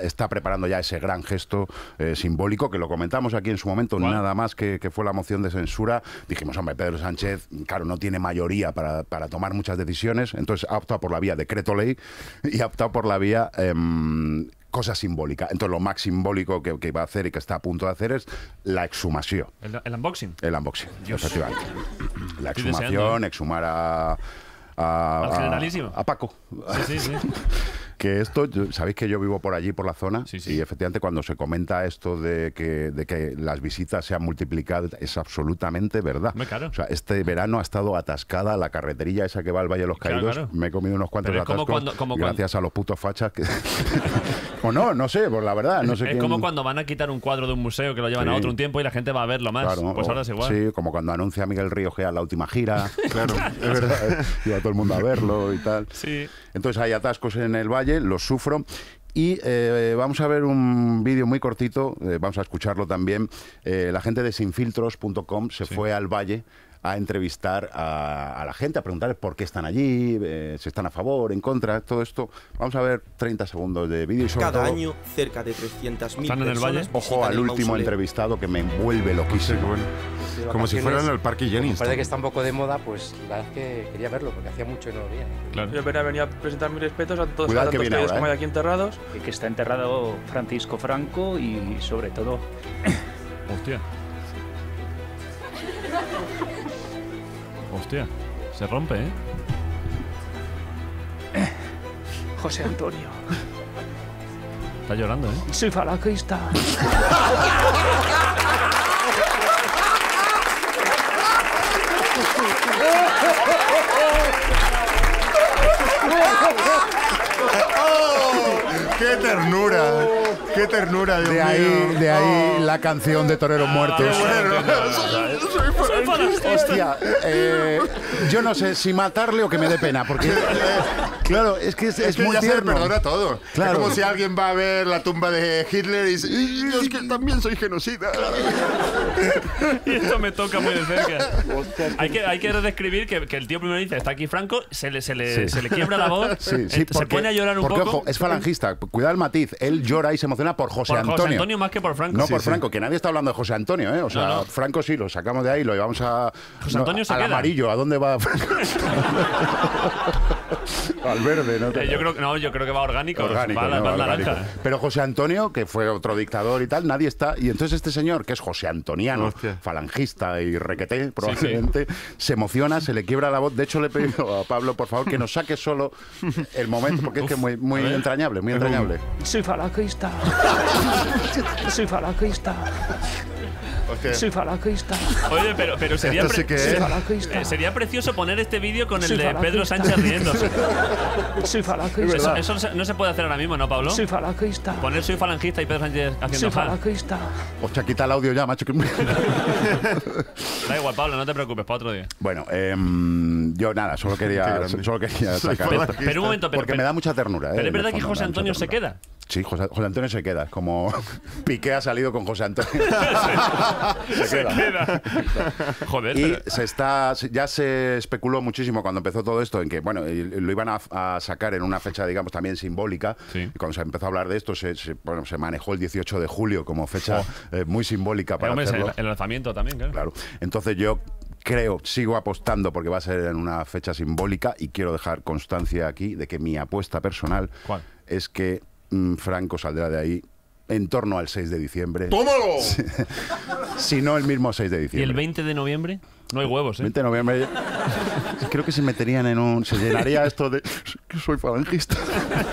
está preparando ya ese gran gesto eh, simbólico que lo comentamos aquí en su momento, nada más que, que fue la moción de censura. Dijimos, hombre, Pedro Sánchez, claro, no tiene mayoría para, para tomar muchas decisiones, entonces ha optado por la vía decreto ley y ha optado por la vía... em, cosa simbólica. Entonces, lo más simbólico que, que va a hacer y que está a punto de hacer es la exhumación. El, el unboxing. El unboxing, Dios. efectivamente. La exhumación, deseando. exhumar a. a- Al a-. A Paco. Sí, sí, sí. Que esto, yo- sabéis que yo vivo por allí, por la zona, Sí, sí. y efectivamente cuando se comenta esto de que, de que las visitas se han multiplicado, es absolutamente verdad. Hombre, claro. O sea, este verano ha estado atascada la carreterilla esa que va al Valle de los Claro, Caídos. claro. Me he comido unos cuantos es como atascos cuando- como cuando- gracias a los putos fachas que... o no, no sé, pues la verdad, no sé es quién- como cuando van a quitar un cuadro de un museo que lo llevan Sí. a otro un tiempo y la gente va a verlo más. Claro, pues o- ahora es igual. Sí, como cuando anuncia Miguel Río que a la última gira. claro, es verdad. Y va todo el mundo a verlo y tal. Sí. Entonces hay atascos en el valle, los sufro. Y eh, vamos a ver un vídeo muy cortito, eh, vamos a escucharlo también. Eh, la gente de sinfiltros.com se fue al valle a entrevistar a, a la gente, a preguntarles por qué están allí, eh, si están a favor, en contra, todo esto. Vamos a ver 30 segundos de vídeo Cada todo, año, cerca de 300.000 ¿Están en el personas valle? ojo al el último mausoleo. entrevistado que me envuelve loquísimo. De Como si fueran al Parque Jennings. Parece que está un poco de moda, pues la verdad es que quería verlo porque hacía mucho que no lo veía. Claro. Yo venía, venía a presentar mis respetos a todos, a que ahora, como ¿eh? hay aquí enterrados. y que está enterrado Francisco Franco y sobre todo Hostia. Hostia. Se rompe, ¿eh? José Antonio. Está llorando, ¿eh? Soy falangista. ¡Qué ternura! ¡Qué ternura, Dios De ahí, mío! de ahí Oh. la canción de Toreros Muertos. Hostia, eh, yo no sé si matarle o que me dé pena, porque claro, es que es, Es, es que muy ya se tierno. perdona todo. Claro. Es como si alguien va a ver la tumba de Hitler y dice, "Y yo es que también soy genocida. Y esto me toca muy de cerca. hay, que, hay que describir que, que el tío primero dice, está aquí Franco, se le, se le, Sí. se le quiebra la voz, Sí, sí, eh, se pone a llorar un porque, poco. ojo, es falangista. Cuidado el matiz. Él llora y se emociona por José por Antonio. José Antonio más que por Franco. No Sí, por sí. Franco, que nadie está hablando de José Antonio, ¿eh? O sea, No, no. Franco sí, lo sacamos de ahí, lo llevamos a. José Antonio se al queda. amarillo, ¿a dónde va Franco? al verde, ¿no? Eh, yo, creo, que- no, yo creo que va orgánico. Orgánico, va, a la- ¿no? va a la Orgánico. naranja. Pero José Antonio, que fue otro dictador y tal, nadie está. Y entonces este señor, que es José Antoniano, Hostia. falangista y requeté, probablemente, se emociona, se le quiebra la voz. De hecho, le he pedido a Pablo, por favor, que nos saque solo el momento, porque es que es muy, muy entrañable, muy entrañable. Soy falangista. Soy falangista. Soy falangista. Oye, pero, pero sería, Esto sí pre- que Soy es. falangista. eh, sería precioso poner este vídeo con el de falangista. Pedro Sánchez riéndose. Soy falangista. Eso, eso no se- puede hacer ahora mismo, ¿no, Pablo? Soy falangista. Poner soy falangista y Pedro Sánchez Soy haciendo fan. falangista. Hostia, quita el audio ya, macho. Da igual, Pablo, no te preocupes, para otro día. bueno, em, yo nada, solo quería, solo quería Soy sacar. Pero un momento, pero, Porque me da mucha ternura. ¿eh? pero es verdad que José Antonio se queda. Sí, José, José Antonio se queda. Como Piqué ha salido con José Antonio. se queda. Joder, Y pero- se está, ya se especuló muchísimo cuando empezó todo esto en que, bueno, lo iban a, a sacar en una fecha, digamos, también simbólica. Sí. Y cuando se empezó a hablar de esto, se, se- bueno, se manejó el 18 de julio como fecha eh, muy simbólica para hombre, es hacerlo. el, lanzamiento también, claro. Claro. Entonces yo creo, sigo apostando porque va a ser en una fecha simbólica y quiero dejar constancia aquí de que mi apuesta personal ¿Cuál? es que Franco saldrá de ahí en torno al 6 de diciembre. ¡Tómalo! Si no el mismo 6 de ¿Y diciembre. el 20 de noviembre? No hay huevos, ¿eh? 20 de noviembre. Creo que se meterían en un. Se llenaría esto de. Que soy falangista.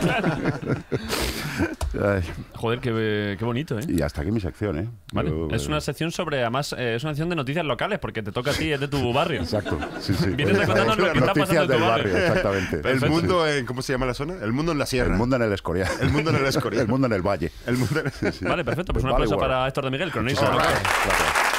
Joder, qué, qué, bonito, ¿eh? Y hasta aquí mi sección, ¿eh? Vale. Es una eh, sección sobre, además, eh, es una sección de noticias locales, porque te toca a ti, es de tu barrio. Exacto, sí, sí. Vienes pues, a contarnos lo que está pasando en tu barrio. exactamente. El mundo en, ¿cómo se llama la zona? El mundo en la sierra. El mundo en el Escorial. El mundo en el Escorial. el mundo en el valle. El mundo Vale, perfecto. Pues The un aplauso para Héctor de Miguel, cronista. Right. Gracias.